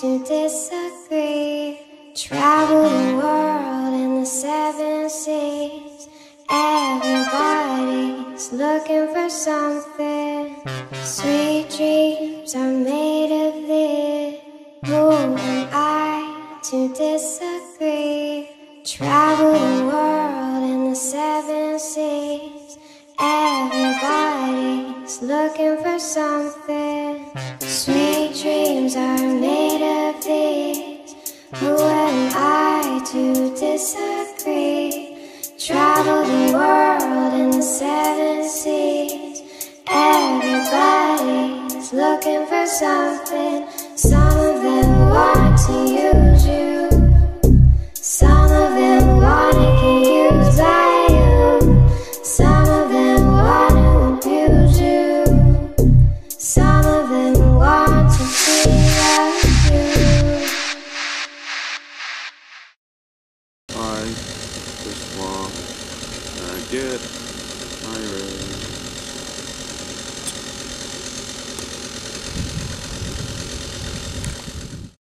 disagree. Travel the world in the seven seas. Everybody's looking for something. Sweet dreams are made of this. Who am I to disagree? Travel the world in the seven seas. Everybody's looking for something. Sweet dreams are made of. Who am I to disagree? Travel the world in the seven seas. Everybody's looking for something. Some of them want to I just want to get my revenge.